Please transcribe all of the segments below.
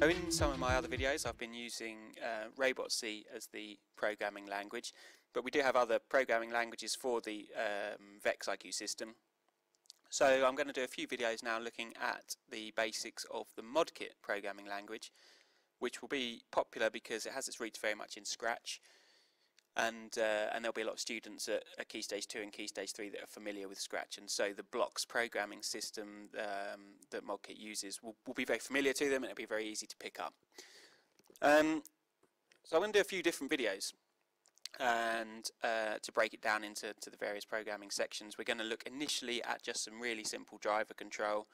So in some of my other videos I've been using uh, Robot C as the programming language but we do have other programming languages for the um, VEX IQ system. So I'm going to do a few videos now looking at the basics of the ModKit programming language which will be popular because it has its roots very much in Scratch and uh, and there'll be a lot of students at, at, Key Stage 2 and Key Stage 3 that are familiar with Scratch. And so the blocks programming system um, that ModKit uses will, will, be very familiar to them and it'll be very easy to pick up. Um, so I'm going to do a few different videos and uh, to break it down into to the various programming sections. We're going to look initially at just some really simple driver control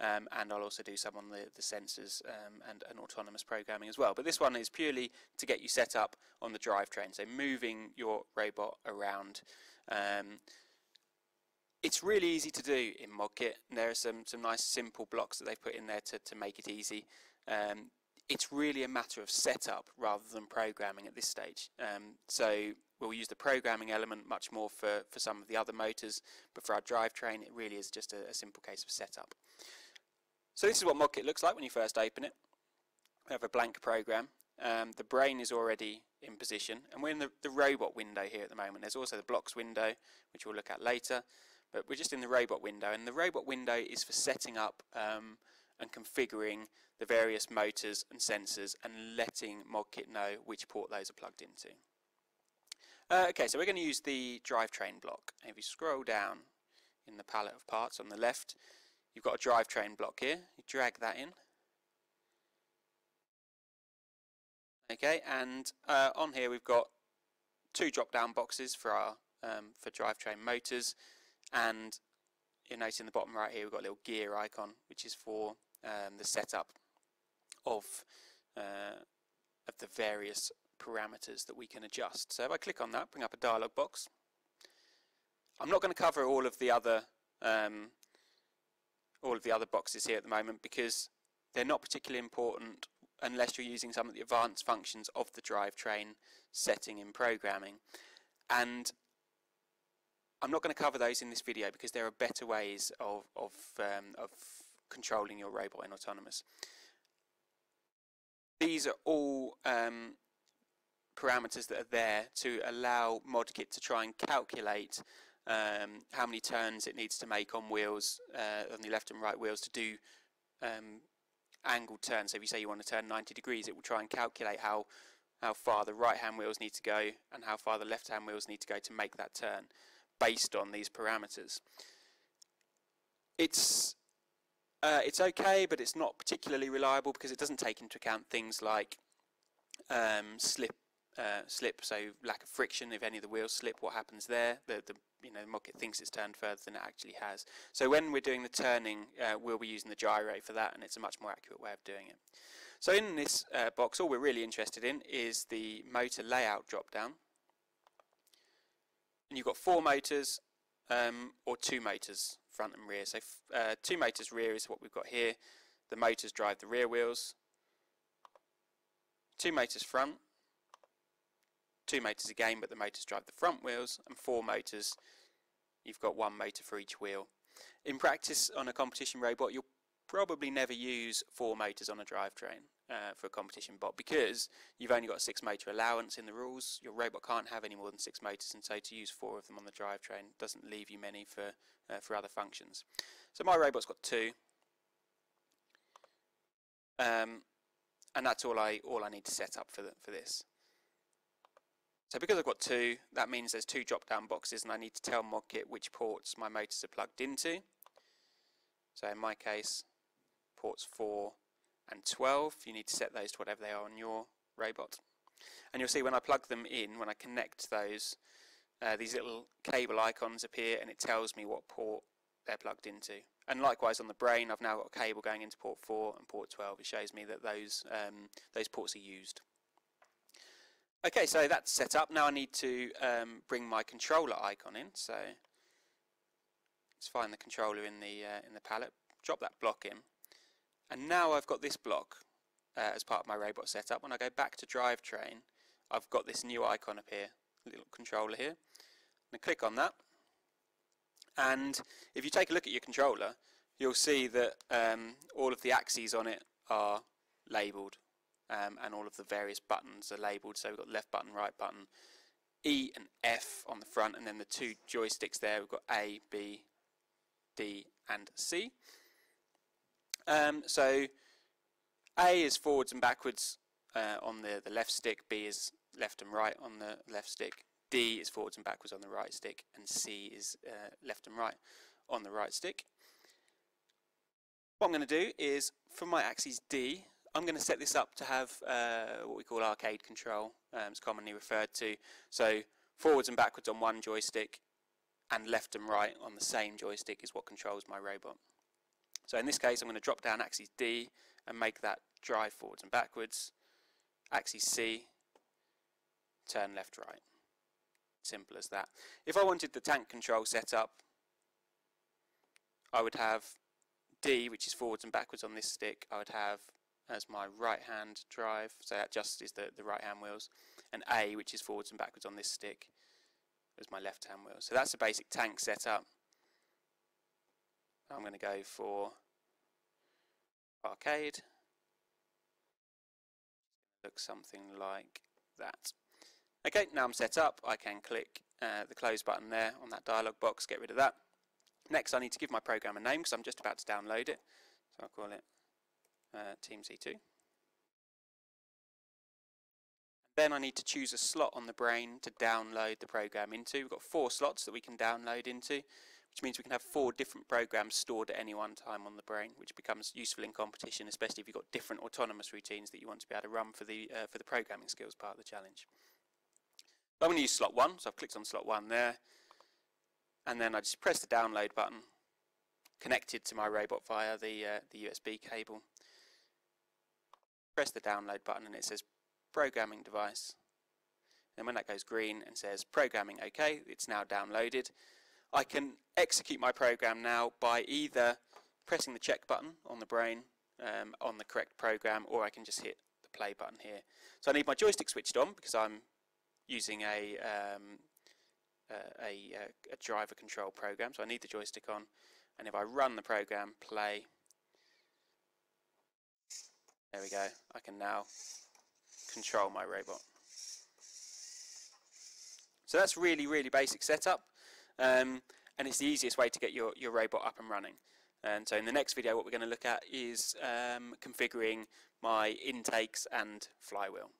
um, and I'll also do some on the, the sensors um, and, and, autonomous programming as well. But this one is purely to get you set up on the drivetrain, so moving your robot around. Um, it's really easy to do in ModKit. There are some, some nice simple blocks that they've put in there to, to make it easy. Um, it's really a matter of setup rather than programming at this stage. Um, so we'll use the programming element much more for, for some of the other motors, but for our drivetrain it really is just a, a simple case of setup. So this is what ModKit looks like when you first open it. We have a blank program. Um, the brain is already in position and we're in the, the robot window here at the moment. There's also the blocks window which we'll look at later but we're just in the robot window and the robot window is for setting up um, and configuring the various motors and sensors and letting ModKit know which port those are plugged into. Uh, okay, so we're going to use the drivetrain block. If you scroll down in the palette of parts on the left, You've got a drivetrain block here. You drag that in. Okay, and uh, on here we've got two drop-down boxes for our um, for drivetrain motors, and you notice in the bottom right here we've got a little gear icon, which is for um, the setup of uh, of the various parameters that we can adjust. So if I click on that, bring up a dialog box. I'm not going to cover all of the other um, all of the other boxes here at the moment because they're not particularly important unless you're using some of the advanced functions of the drivetrain setting in programming. And I'm not going to cover those in this video because there are better ways of, of, um, of controlling your robot in autonomous. These are all um, parameters that are there to allow ModKit to try and calculate um, how many turns it needs to make on wheels, uh, on the left and right wheels to do um, angled turns. So if you say you want to turn 90 degrees, it will try and calculate how, how far the right-hand wheels need to go and how far the left-hand wheels need to go to make that turn based on these parameters. It's uh, it's okay, but it's not particularly reliable because it doesn't take into account things like um, slip, uh, slip, so lack of friction. If any of the wheels slip, what happens there? The, the you know, ModKit thinks it's turned further than it actually has. So when we're doing the turning, uh, we'll be using the gyro for that, and it's a much more accurate way of doing it. So in this uh, box, all we're really interested in is the motor layout drop-down. And you've got four motors, um, or two motors, front and rear. So uh, two motors rear is what we've got here. The motors drive the rear wheels. Two motors front, two motors again, but the motors drive the front wheels, and four motors, you've got one motor for each wheel. In practice, on a competition robot, you'll probably never use four motors on a drivetrain uh, for a competition bot because you've only got a six motor allowance in the rules. Your robot can't have any more than six motors, and so to use four of them on the drivetrain doesn't leave you many for uh, for other functions. So my robot's got two, um, and that's all I all I need to set up for the, for this. So because I've got two, that means there's two drop-down boxes and I need to tell ModKit which ports my motors are plugged into. So in my case, ports 4 and 12, you need to set those to whatever they are on your robot. And you'll see when I plug them in, when I connect those, uh, these little cable icons appear and it tells me what port they're plugged into. And likewise on the brain, I've now got a cable going into port 4 and port 12. It shows me that those, um, those ports are used. Okay, so that's set up. Now I need to um, bring my controller icon in. So let's find the controller in the uh, in the palette. Drop that block in, and now I've got this block uh, as part of my robot setup. When I go back to drivetrain, I've got this new icon up here, little controller here. To click on that, and if you take a look at your controller, you'll see that um, all of the axes on it are labelled um, and all of the various buttons are labelled. So we've got left button, right button, E and F on the front, and then the two joysticks there. We've got A, B, D, and C. Um, so A is forwards and backwards uh, on the, the left stick, B is left and right on the left stick, D is forwards and backwards on the right stick, and C is uh, left and right on the right stick. What I'm going to do is, for my axis D, I'm going to set this up to have uh, what we call arcade control, um, it's commonly referred to. So forwards and backwards on one joystick, and left and right on the same joystick is what controls my robot. So in this case, I'm going to drop down axis D and make that drive forwards and backwards. Axis C, turn left, right. Simple as that. If I wanted the tank control set up, I would have D, which is forwards and backwards on this stick. I would have as my right hand drive, so that just is the, the right hand wheels, and A, which is forwards and backwards on this stick, as my left hand wheel. So that's the basic tank setup. I'm going to go for arcade. Looks something like that. Okay, now I'm set up, I can click uh, the close button there on that dialog box, get rid of that. Next I need to give my program a name because I'm just about to download it. So I'll call it uh, Team C2. Then I need to choose a slot on the brain to download the program into. We've got four slots that we can download into, which means we can have four different programs stored at any one time on the brain, which becomes useful in competition, especially if you've got different autonomous routines that you want to be able to run for the uh, for the programming skills part of the challenge. I'm going to use slot 1, so I've clicked on slot 1 there, and then I just press the download button, connected to my robot via the, uh, the USB cable. Press the download button and it says programming device. And when that goes green and says programming OK, it's now downloaded. I can execute my program now by either pressing the check button on the brain um, on the correct program or I can just hit the play button here. So I need my joystick switched on because I'm using a, um, uh, a, uh, a, driver control program. So I need the joystick on. And if I run the program, play, there we go. I can now control my robot. So that's really, really basic setup. Um, and it's the easiest way to get your, your robot up and running. And so in the next video, what we're going to look at is um, configuring my intakes and flywheel.